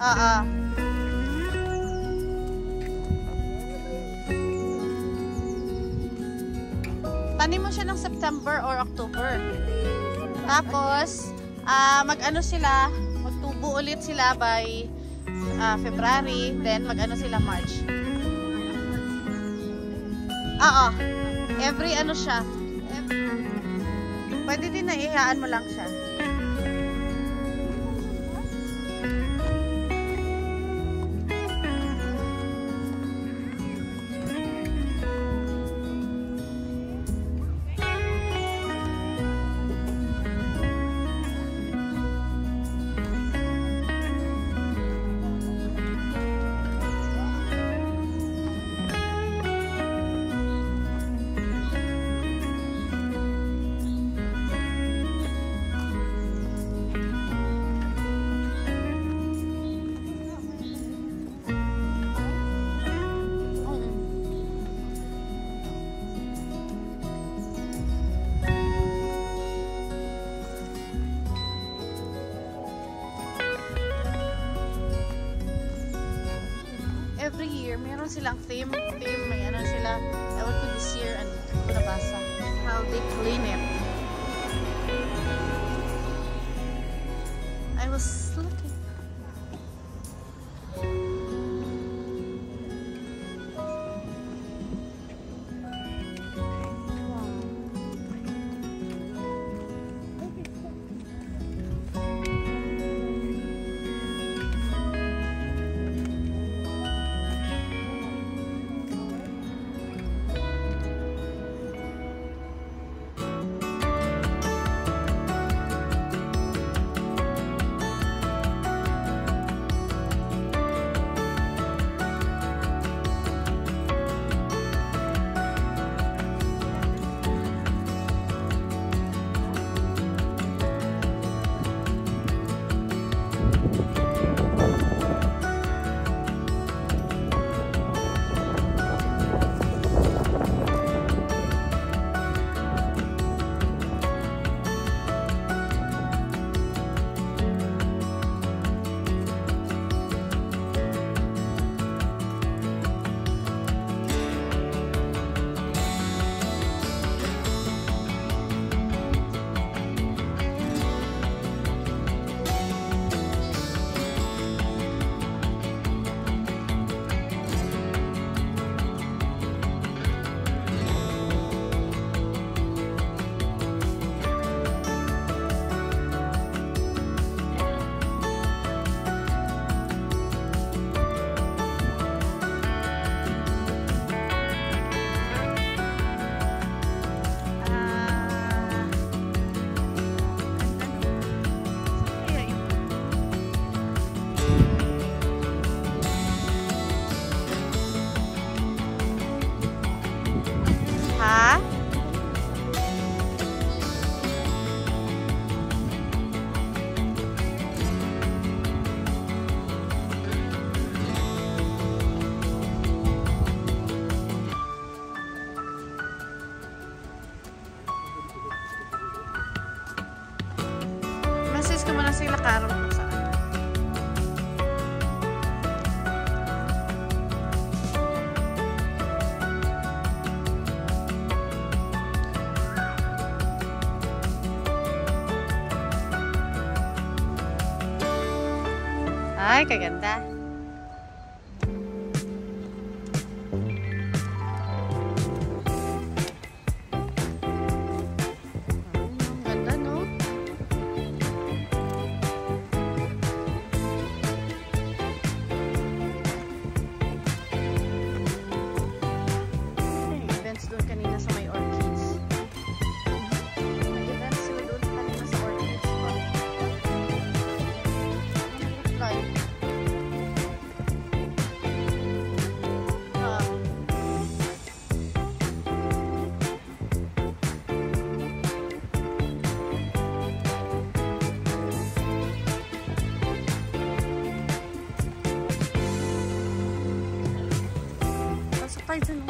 Oo. Tanim mo siya ng September or October. Tapos, ah mag-ano sila, magtubo ulit sila by ah, February, then mag-ano sila March. Oo. Every ano siya. Every, pwede din na mo lang siya. Meron silang theme. 来一人 person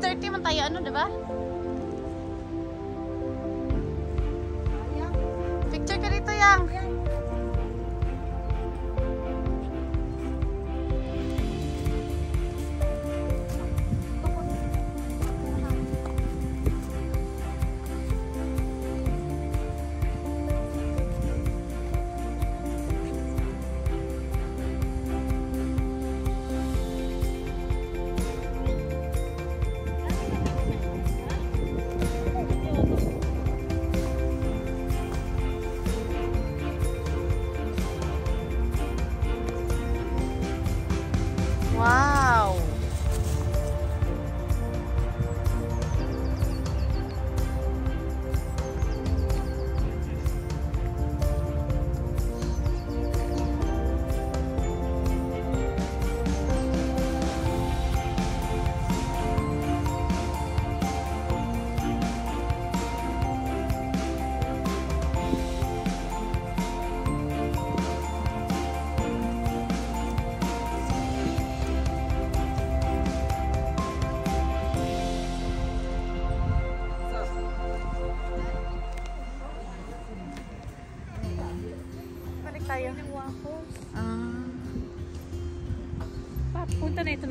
6.30 man tayo, ano, diba?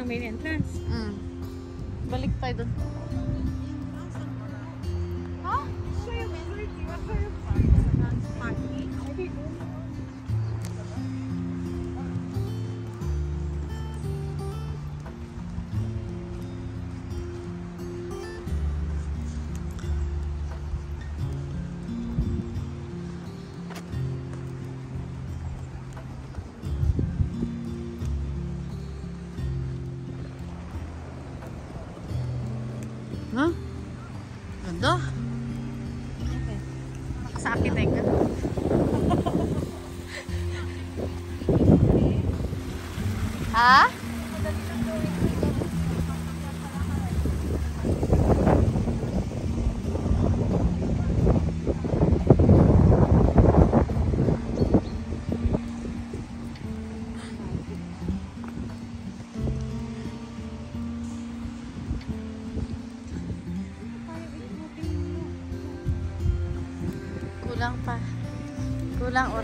main entrance. Mm. Balik tayo doon.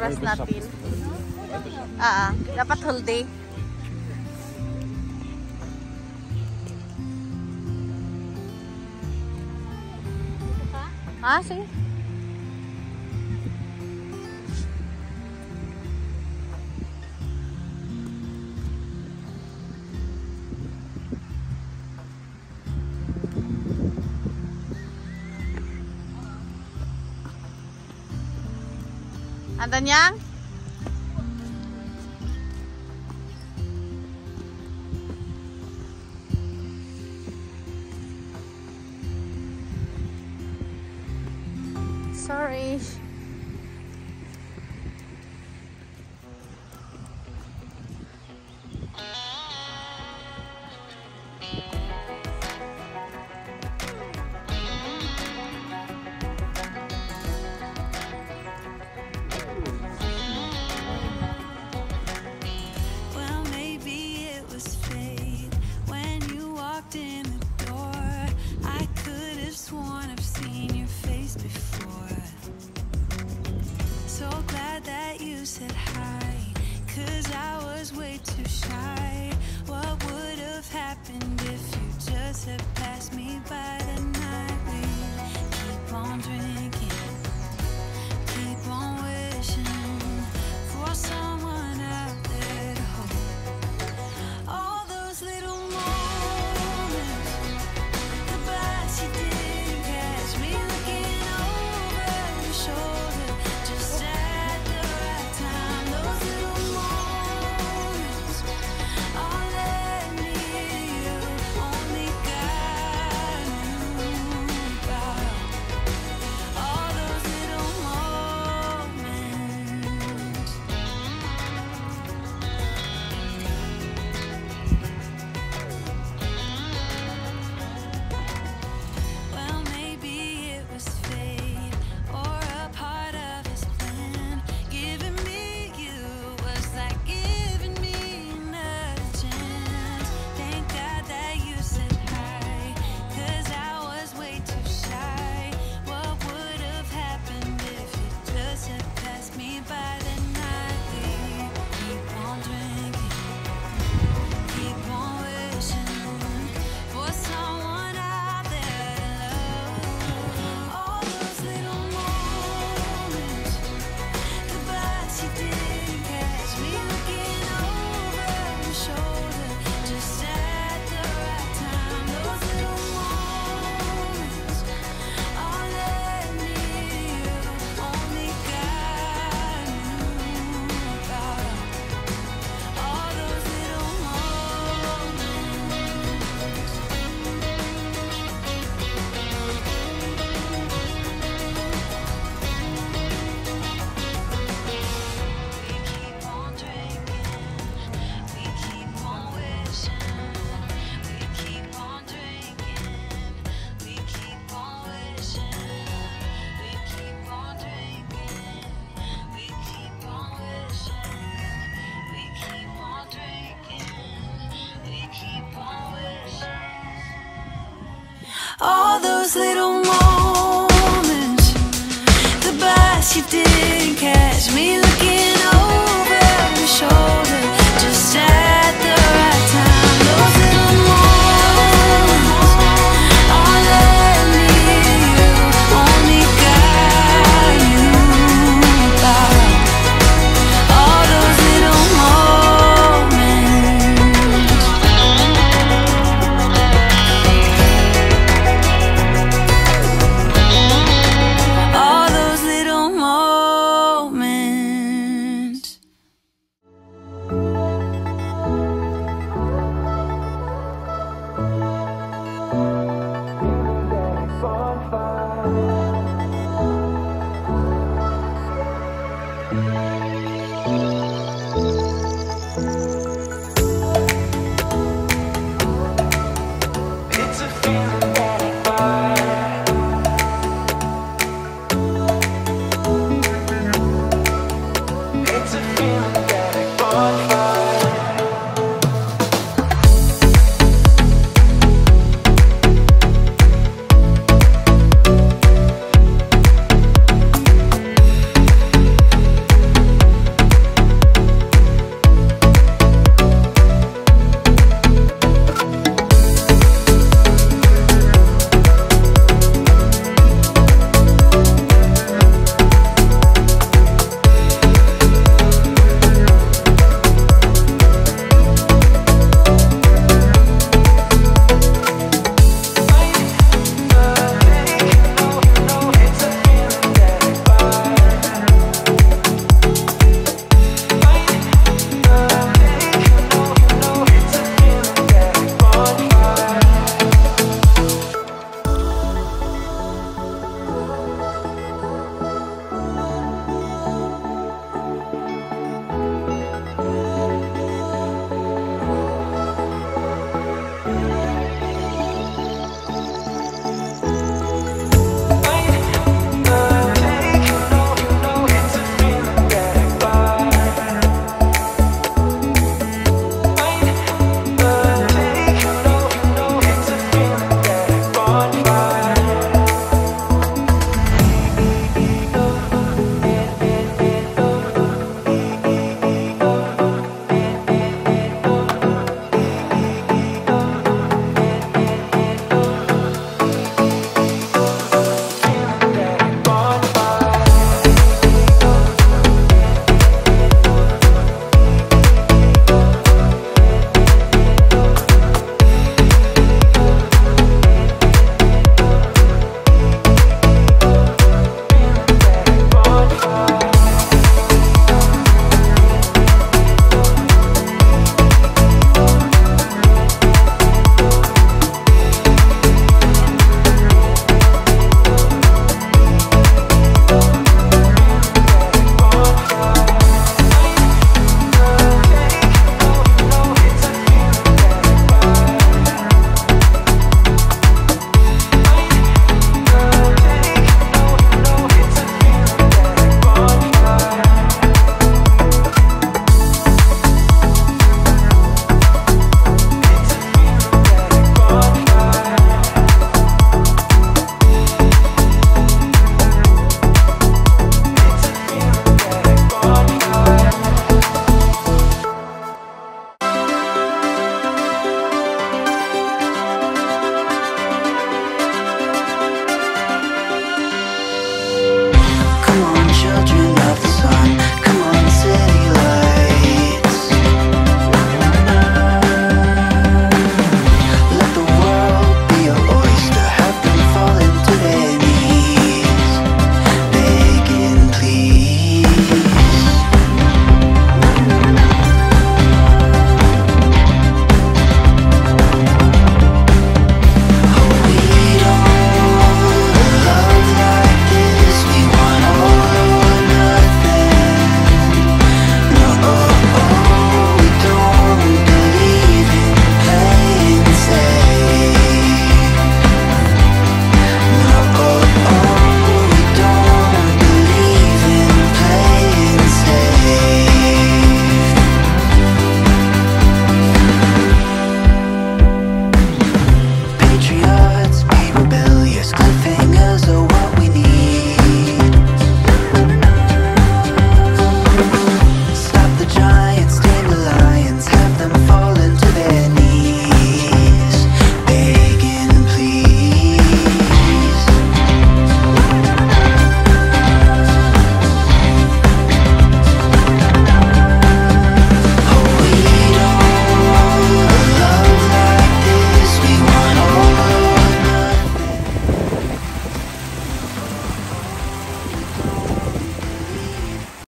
oras natin. Ah, ah, dapat whole day. Ah, sige. Andan yang? Those little moments, the bus you didn't catch me